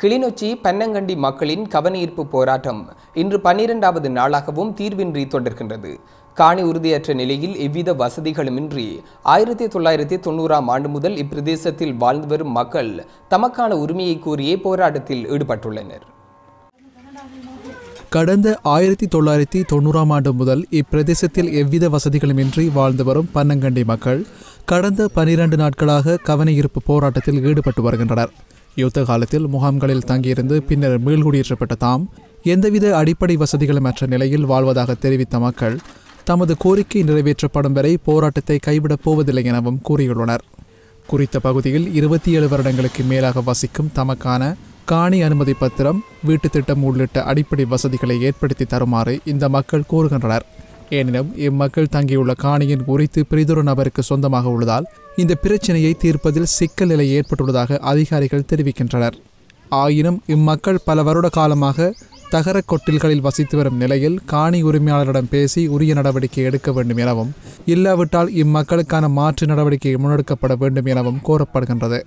கிளிநொச்சி பன்னங்கண்டி மக்களின் கவனஈர்ப்பு போராட்டம் இன்று பன்னிரெண்டாவது நாளாகவும் தீர்வின்றி தொடர்கின்றது காணி உறுதியற்ற நிலையில் எவ்வித வசதிகளுமின்றி ஆயிரத்தி தொள்ளாயிரத்தி தொண்ணூறாம் ஆண்டு முதல் இப்பிரதேசத்தில் வாழ்ந்து வரும் மக்கள் தமக்கான உரிமையை கோரியே போராட்டத்தில் ஈடுபட்டுள்ளனர். கடந்த ஆயிரத்தி தொள்ளாயிரத்தி தொண்ணூறாம் ஆண்டு முதல் இப்பிரதேசத்தில் எவ்வித வசதிகளுமின்றி வாழ்ந்து வரும் பன்னங்கண்டி மக்கள் கடந்த பனிரண்டு நாட்களாக கவனஈர்ப்பு போராட்டத்தில் ஈடுபட்டு வருகின்றனர். யுத்த காலத்தில் முகாம்களில் தங்கியிருந்து பின்னர் மீள்குடியேற்றப்பட்ட தாம் எந்தவித அடிப்படை வசதிகளுமற்ற நிலையில் வாழ்வதாக தெரிவித்த மக்கள் தமது கோரிக்கை நிறைவேற்றப்படும் வரை போராட்டத்தை கைவிடப் போவதில்லை எனவும் கூறியுள்ளனர். குறித்த பகுதியில் இருபத்தி ஏழு வருடங்களுக்கு மேலாக வசிக்கும் தமக்கான காணி அனுமதி பத்திரம் வீட்டுத் திட்டம் உள்ளிட்ட அடிப்படை வசதிகளை ஏற்படுத்தி தருமாறு இந்த மக்கள் கூறுகின்றனர் எனினும் இம்மக்கள் தங்கியுள்ள காணியின் குறித்து பிரிதொரு நபருக்கு சொந்தமாக உள்ளதால் இந்த பிரச்சினையை தீர்ப்பதில் சிக்கல் நிலை ஏற்பட்டுள்ளதாக அதிகாரிகள் தெரிவிக்கின்றனர். ஆயினும் இம்மக்கள் பல வருட காலமாக தகர கொட்டில்களில் வசித்து வரும் நிலையில் காணி உரிமையாளரிடம் பேசி உரிய நடவடிக்கை எடுக்க வேண்டும் எனவும் இல்லாவிட்டால் இம்மக்களுக்கான மாற்று நடவடிக்கை முன்னெடுக்கப்பட வேண்டும் எனவும் கோரப்படுகின்றது.